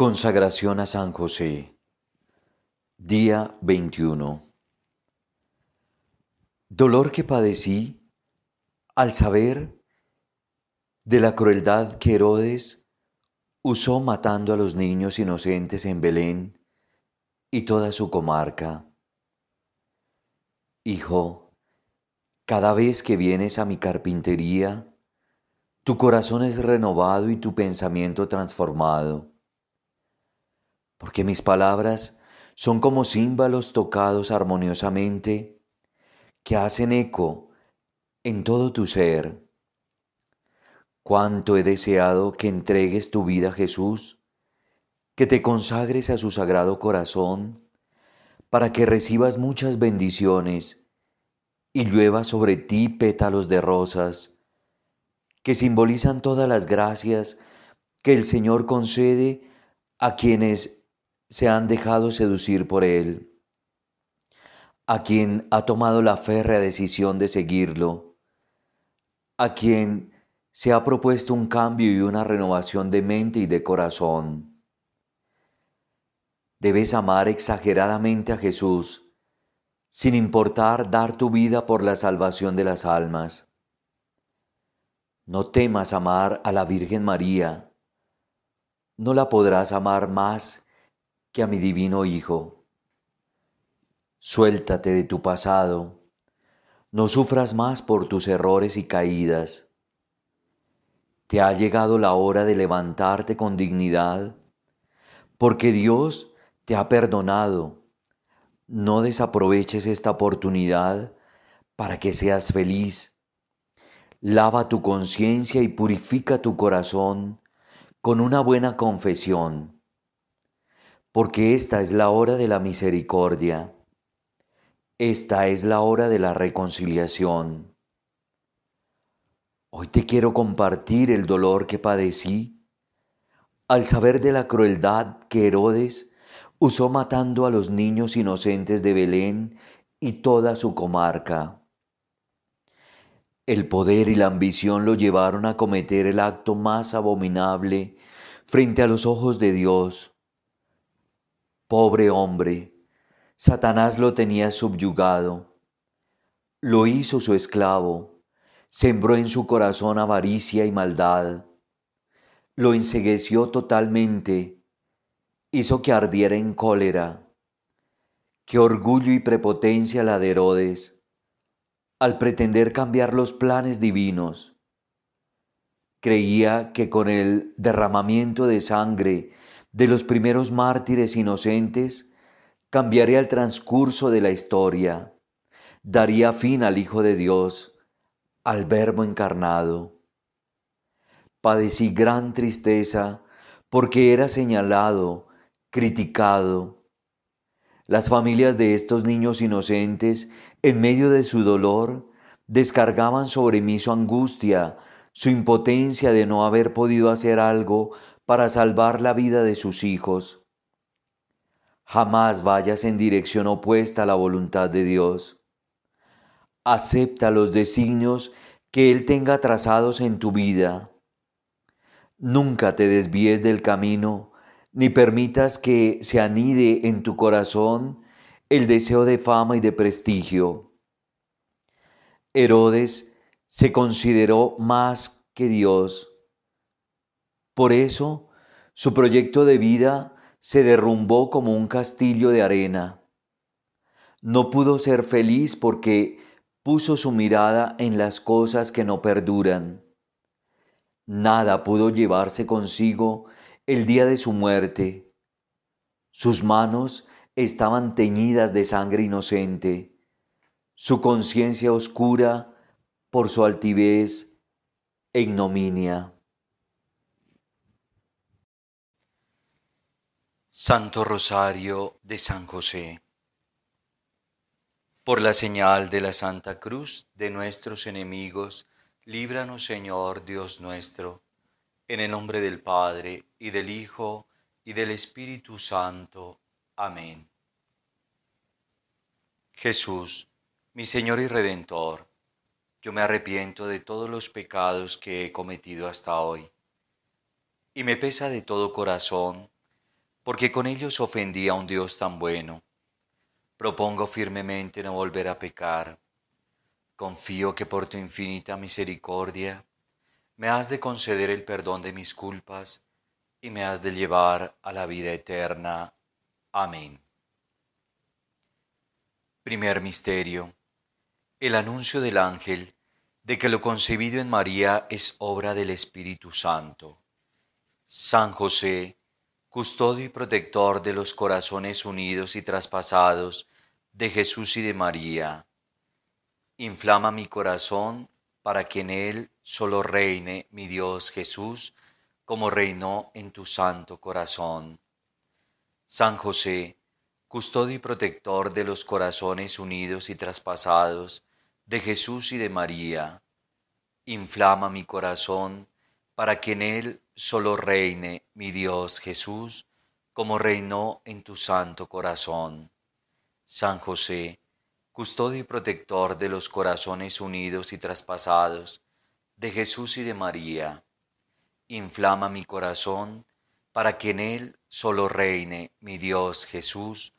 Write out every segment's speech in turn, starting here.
Consagración a San José. Día 21. Dolor que padecí al saber de la crueldad que Herodes usó matando a los niños inocentes en Belén y toda su comarca. Hijo, cada vez que vienes a mi carpintería, tu corazón es renovado y tu pensamiento transformado porque mis palabras son como címbalos tocados armoniosamente que hacen eco en todo tu ser. Cuánto he deseado que entregues tu vida a Jesús, que te consagres a su sagrado corazón, para que recibas muchas bendiciones y llueva sobre ti pétalos de rosas, que simbolizan todas las gracias que el Señor concede a quienes se han dejado seducir por Él, a quien ha tomado la férrea decisión de seguirlo, a quien se ha propuesto un cambio y una renovación de mente y de corazón. Debes amar exageradamente a Jesús, sin importar dar tu vida por la salvación de las almas. No temas amar a la Virgen María, no la podrás amar más que a mi divino Hijo. Suéltate de tu pasado, no sufras más por tus errores y caídas. Te ha llegado la hora de levantarte con dignidad, porque Dios te ha perdonado. No desaproveches esta oportunidad para que seas feliz. Lava tu conciencia y purifica tu corazón con una buena confesión porque esta es la hora de la misericordia, esta es la hora de la reconciliación. Hoy te quiero compartir el dolor que padecí al saber de la crueldad que Herodes usó matando a los niños inocentes de Belén y toda su comarca. El poder y la ambición lo llevaron a cometer el acto más abominable frente a los ojos de Dios Pobre hombre, Satanás lo tenía subyugado, lo hizo su esclavo, sembró en su corazón avaricia y maldad, lo ensegueció totalmente, hizo que ardiera en cólera. Qué orgullo y prepotencia la de Herodes, al pretender cambiar los planes divinos. Creía que con el derramamiento de sangre de los primeros mártires inocentes, cambiaría el transcurso de la historia, daría fin al Hijo de Dios, al Verbo encarnado. Padecí gran tristeza porque era señalado, criticado. Las familias de estos niños inocentes, en medio de su dolor, descargaban sobre mí su angustia, su impotencia de no haber podido hacer algo para salvar la vida de sus hijos. Jamás vayas en dirección opuesta a la voluntad de Dios. Acepta los designios que Él tenga trazados en tu vida. Nunca te desvíes del camino, ni permitas que se anide en tu corazón el deseo de fama y de prestigio. Herodes se consideró más que Dios por eso, su proyecto de vida se derrumbó como un castillo de arena. No pudo ser feliz porque puso su mirada en las cosas que no perduran. Nada pudo llevarse consigo el día de su muerte. Sus manos estaban teñidas de sangre inocente, su conciencia oscura por su altivez e ignominia. Santo Rosario de San José. Por la señal de la Santa Cruz de nuestros enemigos, líbranos Señor Dios nuestro, en el nombre del Padre, y del Hijo, y del Espíritu Santo. Amén. Jesús, mi Señor y Redentor, yo me arrepiento de todos los pecados que he cometido hasta hoy, y me pesa de todo corazón porque con ellos ofendí a un Dios tan bueno. Propongo firmemente no volver a pecar. Confío que por tu infinita misericordia me has de conceder el perdón de mis culpas y me has de llevar a la vida eterna. Amén. Primer Misterio. El anuncio del ángel de que lo concebido en María es obra del Espíritu Santo. San José, custodio y protector de los corazones unidos y traspasados de Jesús y de María. Inflama mi corazón para que en él solo reine mi Dios Jesús, como reinó en tu santo corazón. San José, custodio y protector de los corazones unidos y traspasados de Jesús y de María, inflama mi corazón para que en él solo reine mi Dios Jesús, como reinó en tu santo corazón. San José, custodio y protector de los corazones unidos y traspasados de Jesús y de María, inflama mi corazón para que en él solo reine mi Dios Jesús,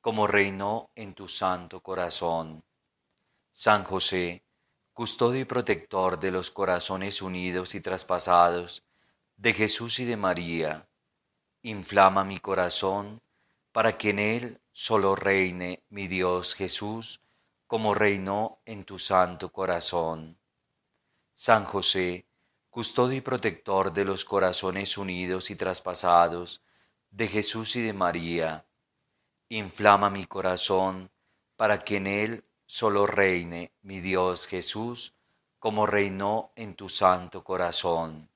como reinó en tu santo corazón. San José, custodio y protector de los corazones unidos y traspasados de Jesús y de María, inflama mi corazón para que en él solo reine mi Dios Jesús, como reinó en tu santo corazón. San José, custodio y protector de los corazones unidos y traspasados de Jesús y de María, inflama mi corazón para que en él solo reine mi Dios Jesús, como reinó en tu santo corazón.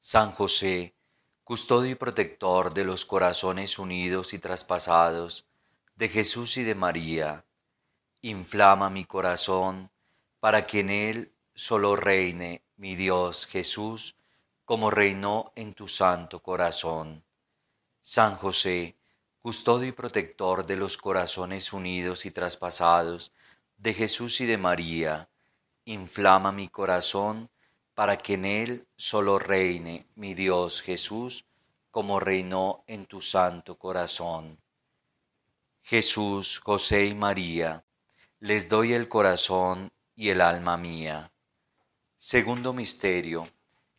San José, custodio y protector de los corazones unidos y traspasados de Jesús y de María, inflama mi corazón para que en él solo reine mi Dios Jesús, como reinó en tu santo corazón. San José, custodio y protector de los corazones unidos y traspasados de Jesús y de María, inflama mi corazón para que en él solo reine mi Dios Jesús, como reinó en tu santo corazón. Jesús, José y María, les doy el corazón y el alma mía. Segundo misterio,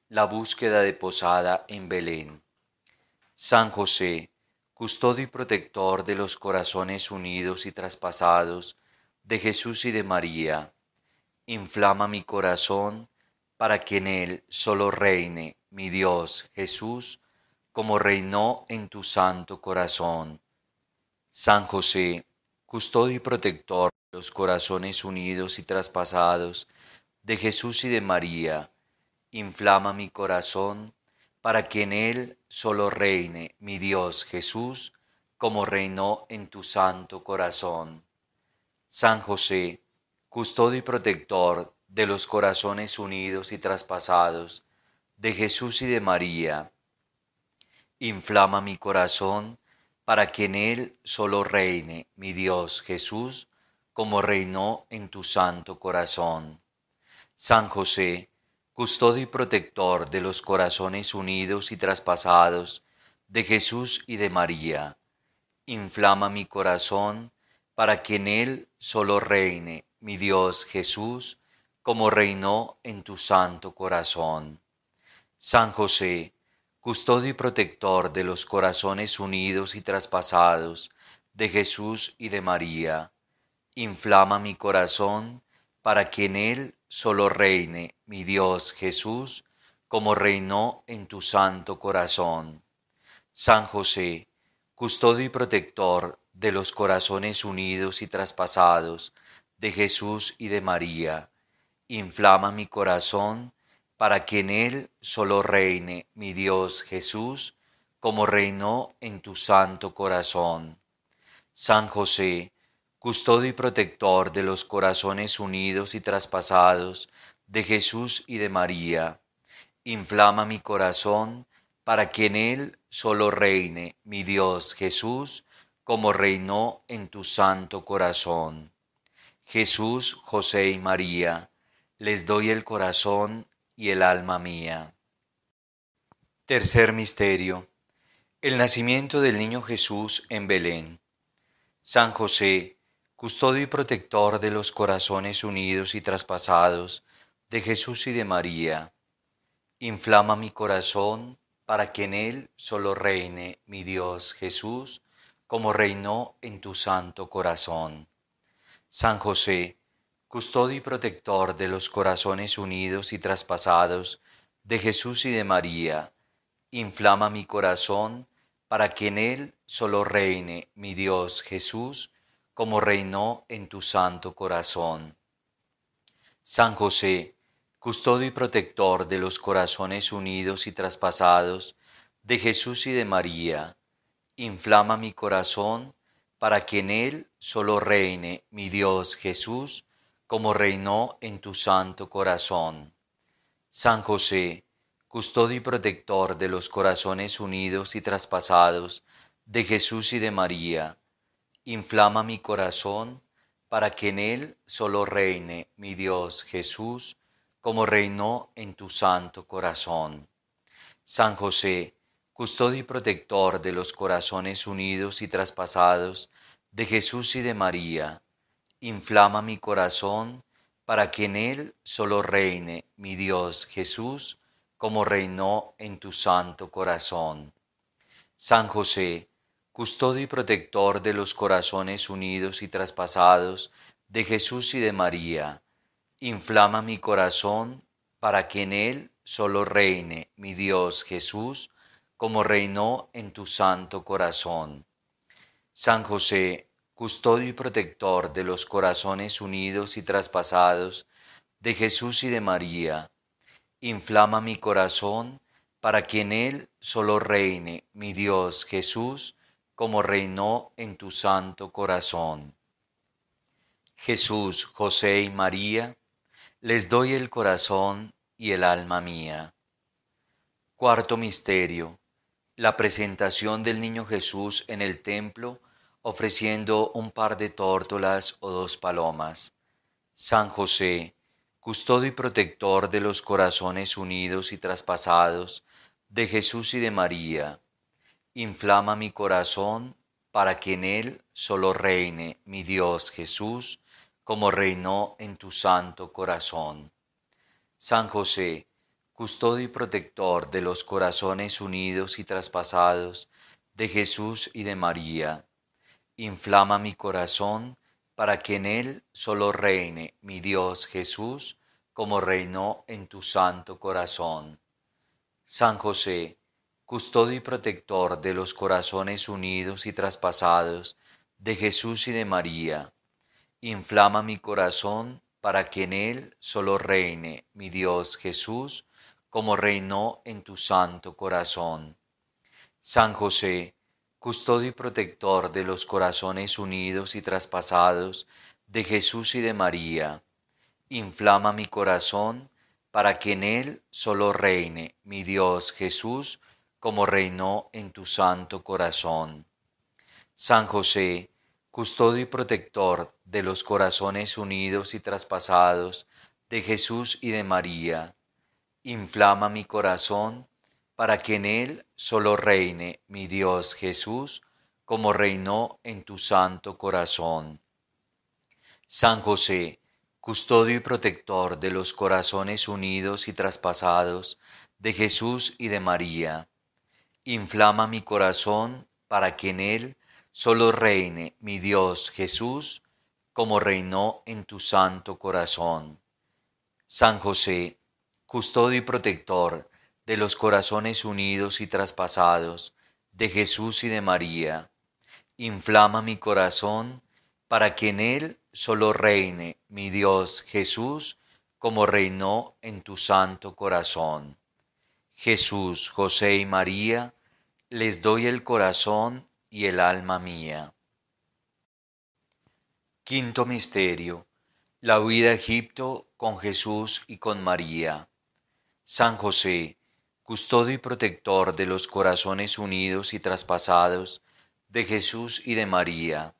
la búsqueda de posada en Belén. San José, custodio y protector de los corazones unidos y traspasados de Jesús y de María, inflama mi corazón para que en él solo reine mi Dios Jesús, como reinó en tu santo corazón. San José, custodio y protector de los corazones unidos y traspasados de Jesús y de María, inflama mi corazón para que en él solo reine mi Dios Jesús, como reinó en tu santo corazón. San José, custodio y protector de los corazones unidos y traspasados de Jesús y de María, inflama mi corazón para que en él solo reine mi Dios Jesús, como reinó en tu santo corazón. San José, custodio y protector de los corazones unidos y traspasados de Jesús y de María. Inflama mi corazón para que en él solo reine mi Dios Jesús, como reinó en tu santo corazón. San José, custodio y protector de los corazones unidos y traspasados de Jesús y de María, inflama mi corazón para que en él solo reine mi Dios Jesús, como reinó en tu santo corazón. San José, custodio y protector de los corazones unidos y traspasados de Jesús y de María, inflama mi corazón para que en él solo reine mi Dios Jesús, como reinó en tu santo corazón. San José, custodio y protector de los corazones unidos y traspasados de Jesús y de María, inflama mi corazón para que en él solo reine mi Dios Jesús, como reinó en tu santo corazón. Jesús, José y María, les doy el corazón y el alma mía. Tercer misterio, El nacimiento del niño Jesús en Belén. San José, custodio y protector de los corazones unidos y traspasados de Jesús y de María, inflama mi corazón para que en él solo reine mi Dios Jesús, como reinó en tu santo corazón. San José, custodio y protector de los corazones unidos y traspasados de Jesús y de María, inflama mi corazón para que en él solo reine mi Dios Jesús, como reinó en tu santo corazón. San José, custodio y protector de los corazones unidos y traspasados de Jesús y de María, inflama mi corazón para que en él solo reine mi Dios Jesús, como reinó en tu santo corazón. San José, custodio y protector de los corazones unidos y traspasados de Jesús y de María, inflama mi corazón para que en él solo reine mi Dios Jesús, como reinó en tu santo corazón. San José, custodio y protector de los corazones unidos y traspasados de Jesús y de María, inflama mi corazón para que en él solo reine mi Dios Jesús, como reinó en tu santo corazón. San José, custodio y protector de los corazones unidos y traspasados de Jesús y de María, inflama mi corazón para que en él solo reine mi Dios Jesús, como reinó en tu santo corazón. San José, custodio y protector de los corazones unidos y traspasados de Jesús y de María, inflama mi corazón para que en él solo reine mi Dios Jesús, como reinó en tu santo corazón. Jesús, José y María, les doy el corazón y el alma mía. Cuarto Misterio. La presentación del niño Jesús en el templo ofreciendo un par de tórtolas o dos palomas. San José, custodio y protector de los corazones unidos y traspasados de Jesús y de María, inflama mi corazón para que en él solo reine mi Dios Jesús, como reinó en tu santo corazón. San José, custodio y protector de los corazones unidos y traspasados de Jesús y de María, inflama mi corazón para que en él solo reine mi Dios Jesús, como reinó en tu santo corazón. San José, custodio y protector de los corazones unidos y traspasados de Jesús y de María, inflama mi corazón para que en él solo reine mi Dios Jesús, como reinó en tu santo corazón. San José, custodio y protector de los corazones unidos y traspasados de Jesús y de María, inflama mi corazón para que en él solo reine mi Dios Jesús, como reinó en tu santo corazón. San José, custodio y protector de los corazones unidos y traspasados de Jesús y de María, inflama mi corazón para que en él solo reine mi Dios Jesús, como reinó en tu santo corazón. San José, custodio y protector de los corazones unidos y traspasados de Jesús y de María, inflama mi corazón para que en él solo reine mi Dios Jesús, como reinó en tu santo corazón. San José, custodio y protector de los corazones unidos y traspasados de Jesús y de María. Inflama mi corazón para que en él solo reine mi Dios Jesús como reinó en tu santo corazón. Jesús, José y María, les doy el corazón y el alma mía. Quinto Misterio. La huida a Egipto con Jesús y con María. San José, custodio y protector de los corazones unidos y traspasados de Jesús y de María,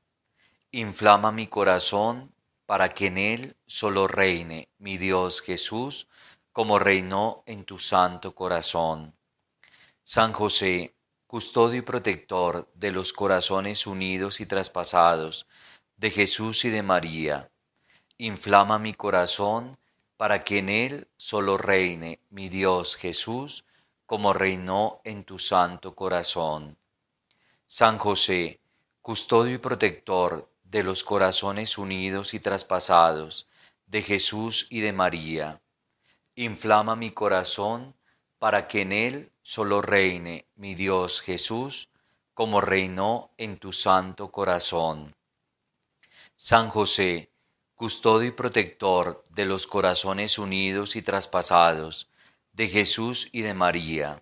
inflama mi corazón para que en él solo reine mi Dios Jesús, como reinó en tu santo corazón. San José, custodio y protector de los corazones unidos y traspasados, de Jesús y de María, inflama mi corazón para que en él solo reine mi Dios Jesús, como reinó en tu santo corazón. San José, custodio y protector de los corazones unidos y traspasados, de Jesús y de María, inflama mi corazón para que en él solo reine mi Dios Jesús, como reinó en tu santo corazón. San José, custodio y protector de los corazones unidos y traspasados, de Jesús y de María,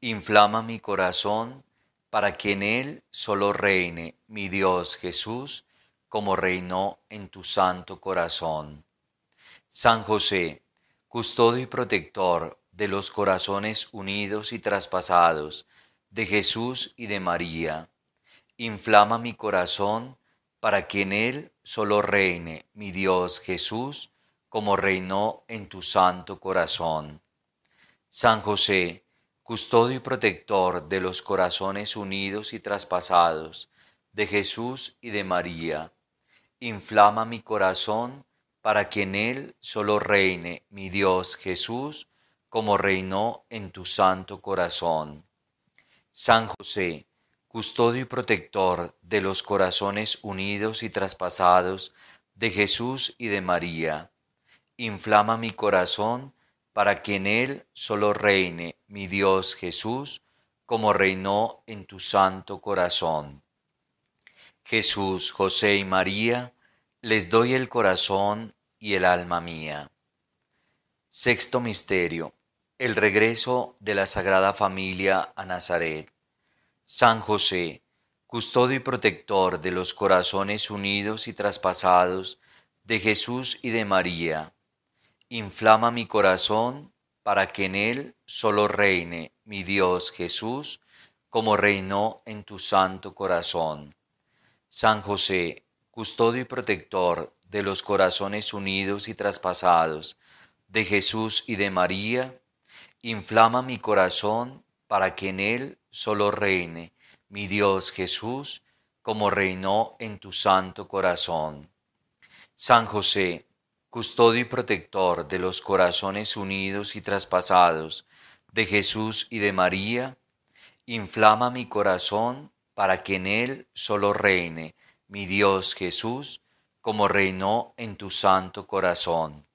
inflama mi corazón para que en él solo reine mi Dios Jesús, como reinó en tu santo corazón. San José, custodio y protector de los corazones unidos y traspasados de Jesús y de María, inflama mi corazón para que en él solo reine mi Dios Jesús, como reinó en tu santo corazón. San José, custodio y protector de los corazones unidos y traspasados de Jesús y de María, inflama mi corazón para que en él solo reine mi Dios Jesús, como reinó en tu santo corazón. San José, custodio y protector de los corazones unidos y traspasados de Jesús y de María, inflama mi corazón para que en él solo reine mi Dios Jesús, como reinó en tu santo corazón. Jesús, José y María, les doy el corazón y el alma mía. Sexto Misterio. El regreso de la Sagrada Familia a Nazaret. San José, custodio y protector de los corazones unidos y traspasados de Jesús y de María, inflama mi corazón para que en él solo reine mi Dios Jesús, como reinó en tu santo corazón. San José, custodio y protector de los corazones unidos y traspasados de Jesús y de María, inflama mi corazón para que en él solo reine mi Dios Jesús, como reinó en tu santo corazón. San José, custodio y protector de los corazones unidos y traspasados de Jesús y de María, inflama mi corazón para que en él solo reine mi Dios Jesús, como reinó en tu santo corazón.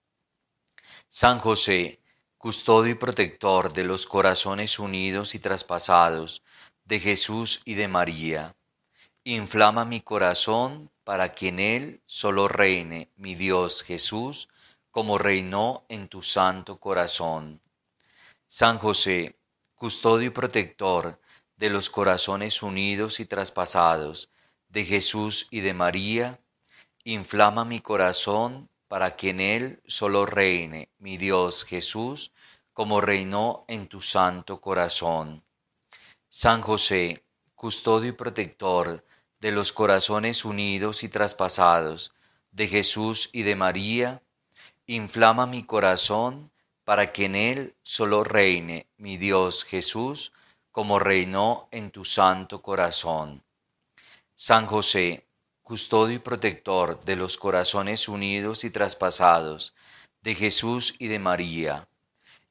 San José, custodio y protector de los corazones unidos y traspasados de Jesús y de María, inflama mi corazón para que en él solo reine mi Dios Jesús, como reinó en tu santo corazón. San José, custodio y protector de los corazones unidos y traspasados de Jesús y de María, inflama mi corazón para que en él solo reine mi Dios Jesús, como reinó en tu santo corazón. San José, custodio y protector de los corazones unidos y traspasados de Jesús y de María, inflama mi corazón para que en él solo reine mi Dios Jesús, como reinó en tu santo corazón. San José, custodio y protector de los corazones unidos y traspasados de Jesús y de María,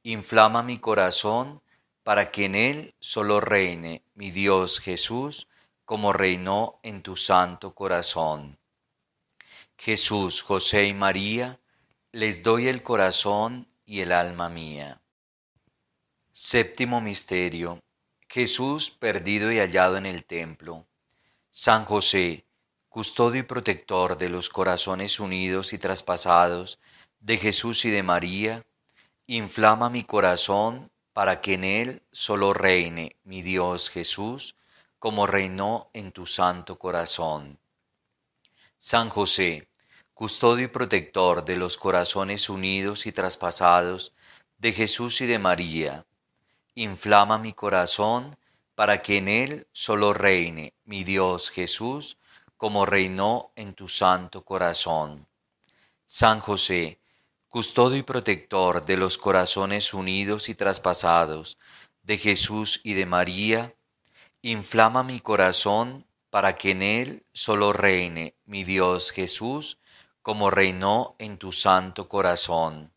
inflama mi corazón para que en él solo reine mi Dios Jesús, como reinó en tu santo corazón. Jesús, José y María, les doy el corazón y el alma mía. Séptimo Misterio. Jesús perdido y hallado en el templo. San José, custodio y protector de los corazones unidos y traspasados de Jesús y de María, inflama mi corazón para que en él solo reine mi Dios Jesús, como reinó en tu santo corazón. San José, custodio y protector de los corazones unidos y traspasados de Jesús y de María, inflama mi corazón para que en él solo reine mi Dios Jesús, como reinó en tu santo corazón. San José, custodio y protector de los corazones unidos y traspasados de Jesús y de María, Inflama mi corazón para que en él solo reine mi Dios Jesús, como reinó en tu santo corazón.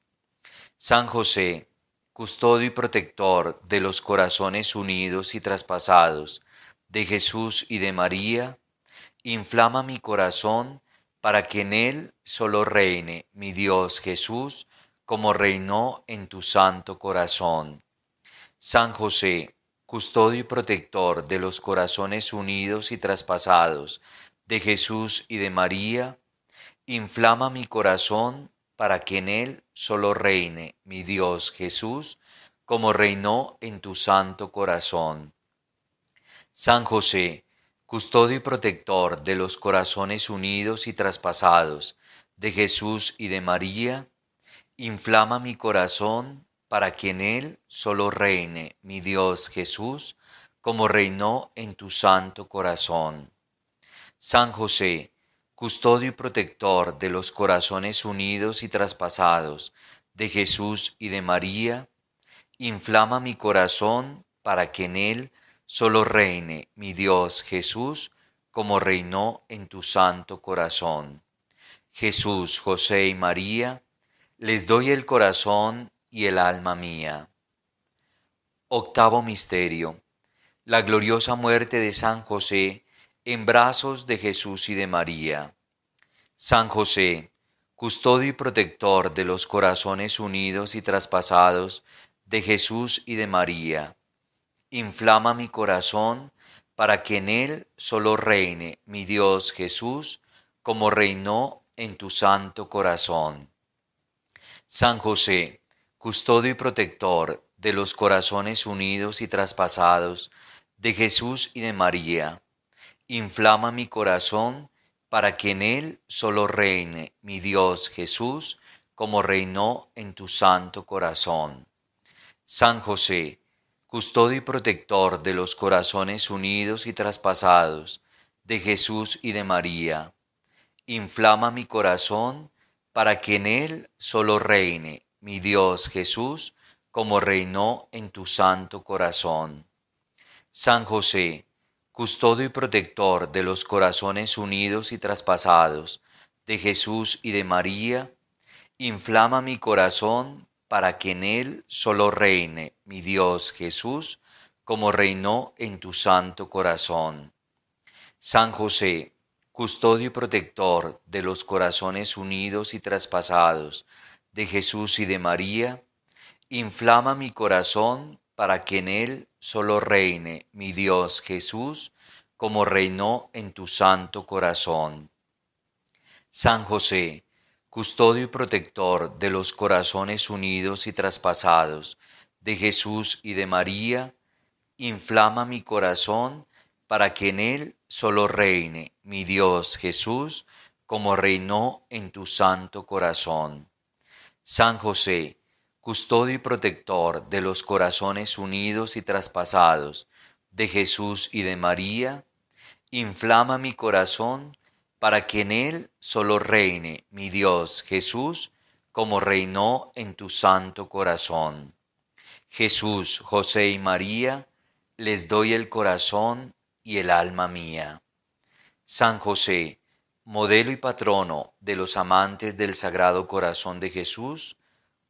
San José, custodio y protector de los corazones unidos y traspasados de Jesús y de María, inflama mi corazón para que en él solo reine mi Dios Jesús, como reinó en tu santo corazón. San José, custodio y protector de los corazones unidos y traspasados de Jesús y de María, inflama mi corazón para que en él solo reine mi Dios Jesús, como reinó en tu santo corazón. San José, custodio y protector de los corazones unidos y traspasados de Jesús y de María, inflama mi corazón para que en él solo reine mi Dios Jesús, como reinó en tu santo corazón. San José, custodio y protector de los corazones unidos y traspasados de Jesús y de María, inflama mi corazón para que en él solo reine mi Dios Jesús, como reinó en tu santo corazón. Jesús, José y María, les doy el corazón y el alma mía. Octavo Misterio. La gloriosa muerte de San José en brazos de Jesús y de María. San José, custodio y protector de los corazones unidos y traspasados de Jesús y de María, inflama mi corazón para que en él solo reine mi Dios Jesús, como reinó en tu santo corazón. San José, custodio y protector de los corazones unidos y traspasados de Jesús y de María, inflama mi corazón para que en él solo reine mi Dios Jesús, como reinó en tu santo corazón. San José, custodio y protector de los corazones unidos y traspasados de Jesús y de María, inflama mi corazón para que en él solo reine mi Dios Jesús, como reinó en tu santo corazón. San José, custodio y protector de los corazones unidos y traspasados de Jesús y de María, inflama mi corazón para que en él solo reine mi Dios Jesús, como reinó en tu santo corazón. San José, custodio y protector de los corazones unidos y traspasados de Jesús y de María, inflama mi corazón para que en él solo reine mi Dios Jesús, como reinó en tu santo corazón. San José, custodio y protector de los corazones unidos y traspasados de Jesús y de María, inflama mi corazón para que en él solo reine mi Dios Jesús, como reinó en tu santo corazón. San José, custodio y protector de los corazones unidos y traspasados de Jesús y de María, inflama mi corazón para que en él solo reine mi Dios Jesús, como reinó en tu santo corazón. Jesús, José y María, les doy el corazón y el alma mía. San José, modelo y patrono de los amantes del Sagrado Corazón de Jesús,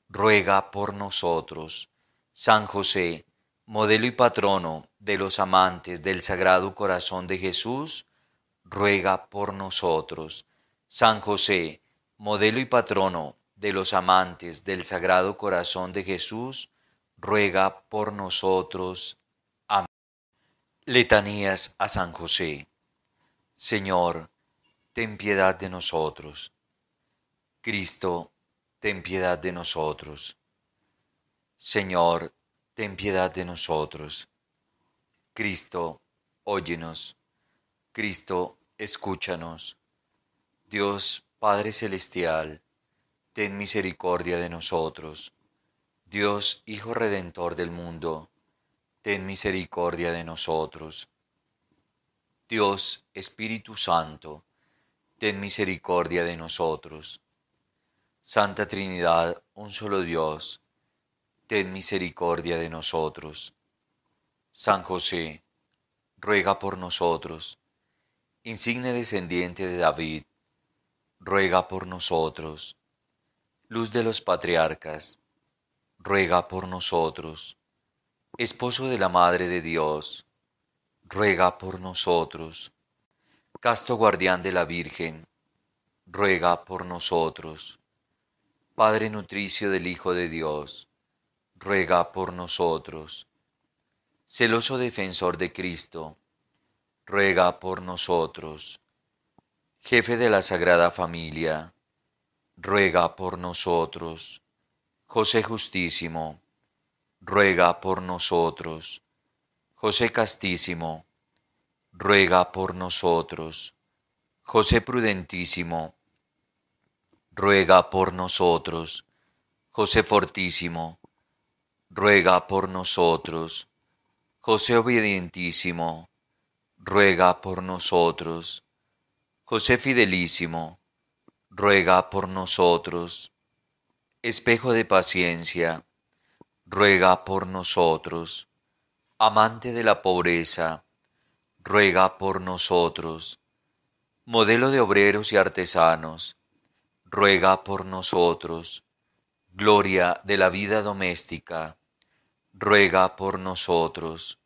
ruega por nosotros. San José, modelo y patrono de los amantes del Sagrado Corazón de Jesús, ruega por nosotros. San José, modelo y patrono de los amantes del Sagrado Corazón de Jesús, ruega por nosotros. Amén. Letanías a San José. Señor, ten piedad de nosotros. Cristo, ten piedad de nosotros. Señor, ten piedad de nosotros. Cristo, óyenos. Cristo, escúchanos. Dios Padre Celestial, ten misericordia de nosotros. Dios Hijo Redentor del mundo, ten misericordia de nosotros. Dios Espíritu Santo, ten misericordia de nosotros. Santa Trinidad, un solo Dios, ten misericordia de nosotros. San José, ruega por nosotros. Insigne descendiente de David, ruega por nosotros. Luz de los patriarcas, ruega por nosotros. Esposo de la Madre de Dios, ruega por nosotros. Casto guardián de la Virgen, ruega por nosotros. Padre nutricio del Hijo de Dios, ruega por nosotros. Celoso defensor de Cristo, ruega por nosotros. Jefe de la Sagrada Familia, ruega por nosotros. José Justísimo, ruega por nosotros. José Castísimo, ruega por nosotros. José Prudentísimo, ruega por nosotros. José Fortísimo, ruega por nosotros. José Obedientísimo, ruega por nosotros. José Fidelísimo, ruega por nosotros. Espejo de paciencia, ruega por nosotros. Amante de la pobreza, ruega por nosotros. Modelo de obreros y artesanos, ruega por nosotros. Gloria de la vida doméstica, ruega por nosotros.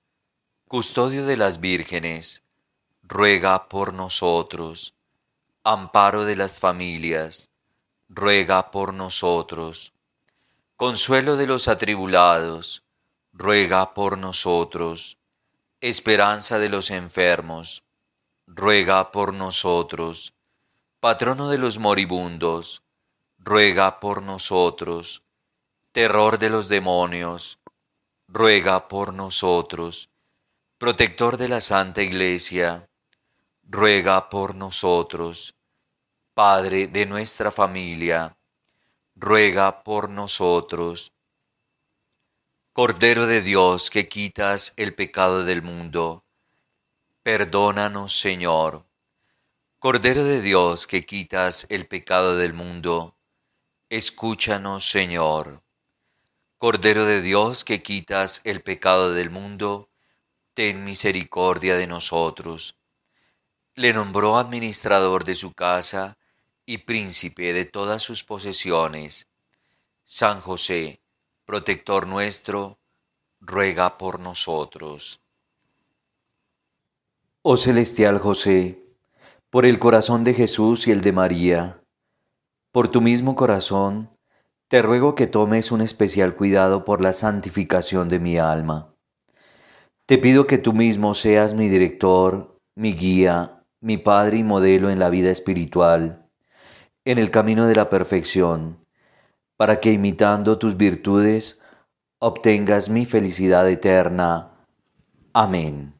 Custodio de las vírgenes, ruega por nosotros. Amparo de las familias, ruega por nosotros. Consuelo de los atribulados, ruega por nosotros. Esperanza de los enfermos, ruega por nosotros. Patrono de los moribundos, ruega por nosotros. Terror de los demonios, ruega por nosotros. Protector de la Santa Iglesia, ruega por nosotros. Padre de nuestra familia, ruega por nosotros. Cordero de Dios que quitas el pecado del mundo, perdónanos Señor. Cordero de Dios que quitas el pecado del mundo, escúchanos Señor. Cordero de Dios que quitas el pecado del mundo, ten misericordia de nosotros. Le nombró administrador de su casa y príncipe de todas sus posesiones. San José, protector nuestro, ruega por nosotros. Oh celestial José, por el corazón de Jesús y el de María, por tu mismo corazón, te ruego que tomes un especial cuidado por la santificación de mi alma. Te pido que tú mismo seas mi director, mi guía, mi Padre y modelo en la vida espiritual en el camino de la perfección, para que imitando tus virtudes obtengas mi felicidad eterna. Amén.